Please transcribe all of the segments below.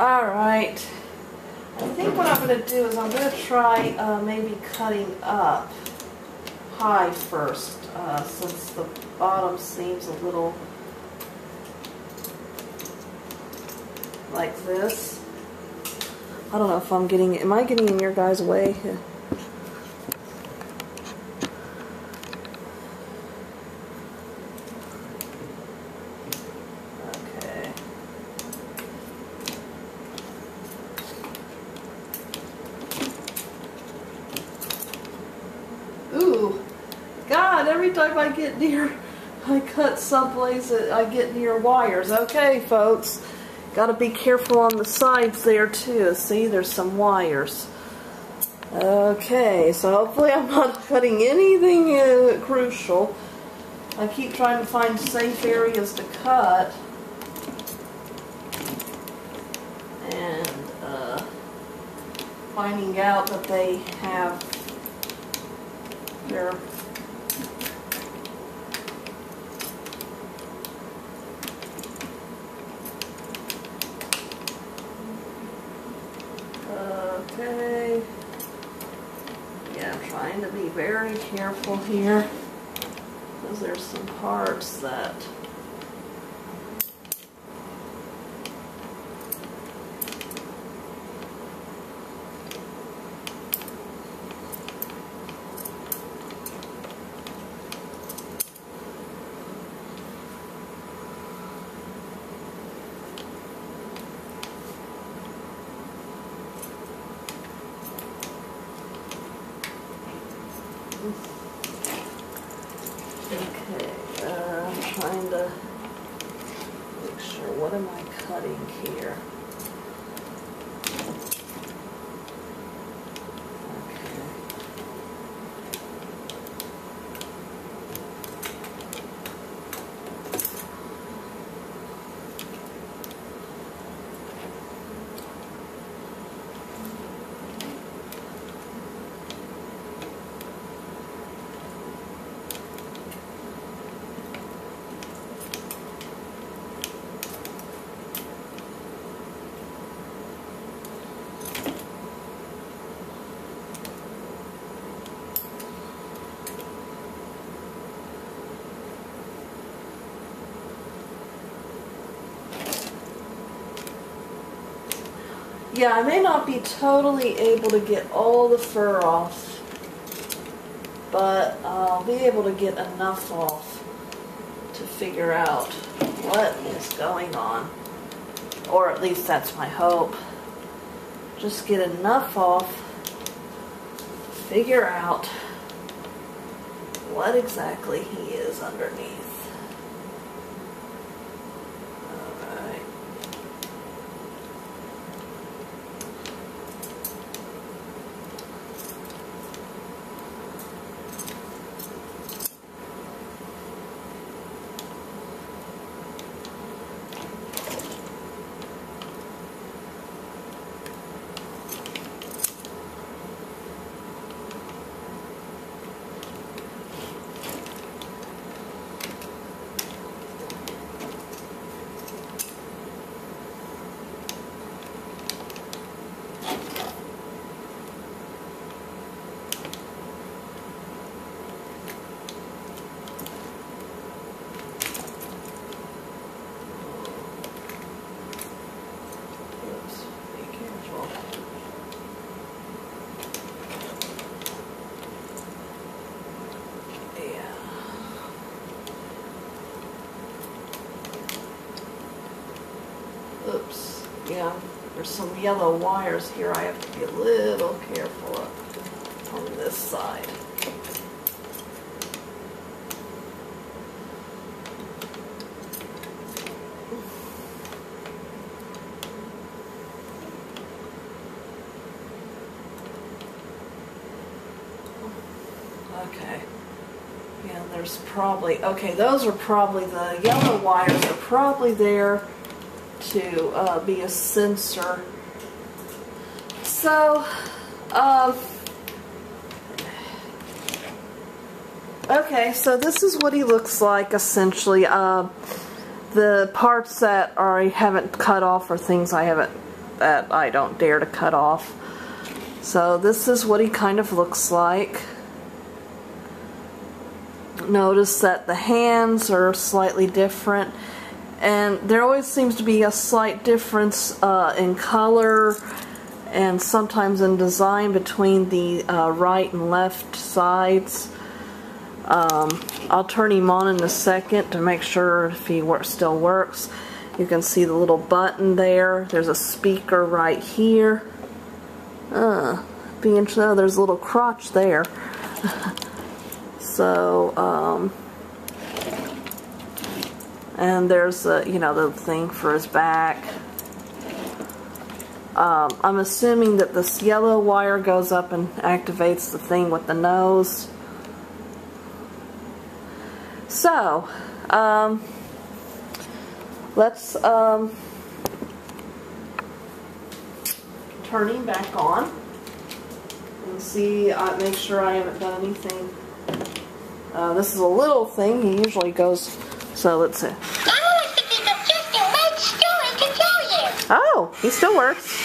Alright. I think what I'm going to do is I'm going to try uh, maybe cutting up high first uh, since the bottom seems a little like this. I don't know if I'm getting, am I getting in your guys' way? Okay. God, every time I get near, I cut someplace, I get near wires. Okay, folks. Got to be careful on the sides there too. See, there's some wires. Okay, so hopefully I'm not cutting anything uh, crucial. I keep trying to find safe areas to cut. And uh, finding out that they have their Okay. Yeah, I'm trying to be very careful here because there's some parts that Okay, uh, I'm trying to make sure, what am I cutting here? Yeah, I may not be totally able to get all the fur off, but I'll be able to get enough off to figure out what is going on. Or at least that's my hope. Just get enough off, figure out what exactly he is underneath. Alright. Oops, be careful. Yeah. Oops, yeah, there's some yellow wires here. I have to be a little careful on this side. Okay. Yeah, there's probably, okay, those are probably, the yellow wires are probably there to uh, be a sensor. So, um, okay, so this is what he looks like essentially. Uh, the parts that I haven't cut off are things I haven't that I don't dare to cut off. So this is what he kind of looks like. Notice that the hands are slightly different and there always seems to be a slight difference uh, in color and sometimes in design between the uh, right and left sides. Um, I'll turn him on in a second to make sure if he work, still works. You can see the little button there. There's a speaker right here. Uh, being oh, there's a little crotch there. so, um, and there's a, you know, the thing for his back. Um, I'm assuming that this yellow wire goes up and activates the thing with the nose. So, um, let's um, turn him back on and see, uh, make sure I haven't done anything. Uh, this is a little thing, he usually goes, so let's see. Oh, oh he still works.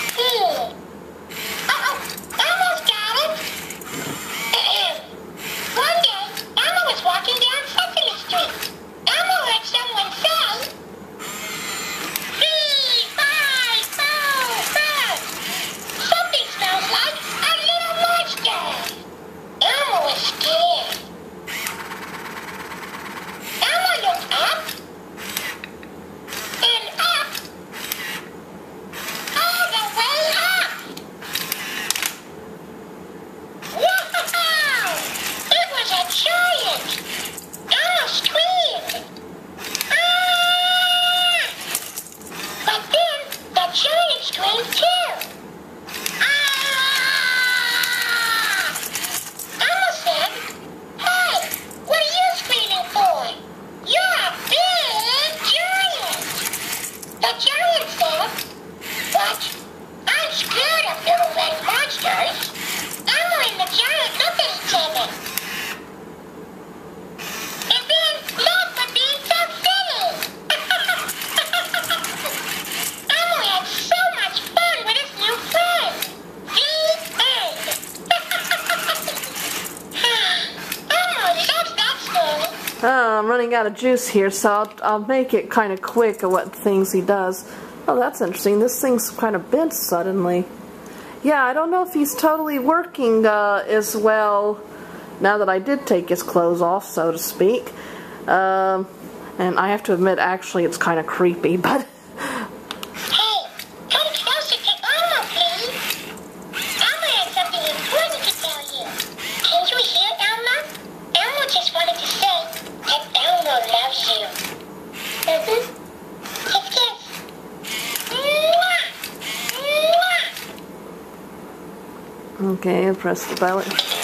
Uh, I'm running out of juice here, so I'll, I'll make it kind of quick of what things he does. Oh, that's interesting. This thing's kind of bent suddenly. Yeah, I don't know if he's totally working uh, as well now that I did take his clothes off, so to speak. Um, and I have to admit, actually, it's kind of creepy, but... Okay, press the button.